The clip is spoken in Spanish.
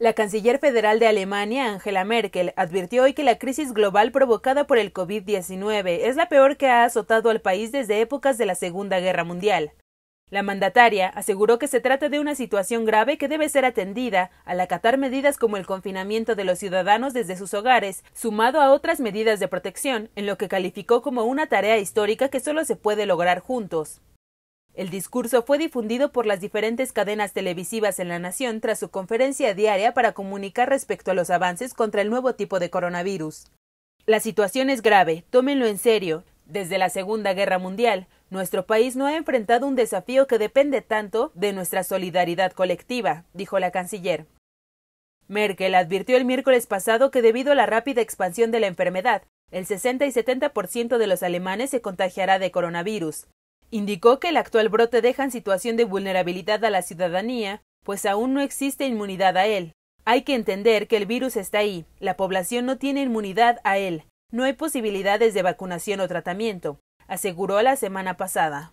La canciller federal de Alemania, Angela Merkel, advirtió hoy que la crisis global provocada por el COVID-19 es la peor que ha azotado al país desde épocas de la Segunda Guerra Mundial. La mandataria aseguró que se trata de una situación grave que debe ser atendida al acatar medidas como el confinamiento de los ciudadanos desde sus hogares, sumado a otras medidas de protección, en lo que calificó como una tarea histórica que solo se puede lograr juntos. El discurso fue difundido por las diferentes cadenas televisivas en la nación tras su conferencia diaria para comunicar respecto a los avances contra el nuevo tipo de coronavirus. La situación es grave, tómenlo en serio. Desde la Segunda Guerra Mundial, nuestro país no ha enfrentado un desafío que depende tanto de nuestra solidaridad colectiva, dijo la canciller. Merkel advirtió el miércoles pasado que debido a la rápida expansión de la enfermedad, el 60 y 70% de los alemanes se contagiará de coronavirus. Indicó que el actual brote deja en situación de vulnerabilidad a la ciudadanía, pues aún no existe inmunidad a él. Hay que entender que el virus está ahí, la población no tiene inmunidad a él, no hay posibilidades de vacunación o tratamiento, aseguró la semana pasada.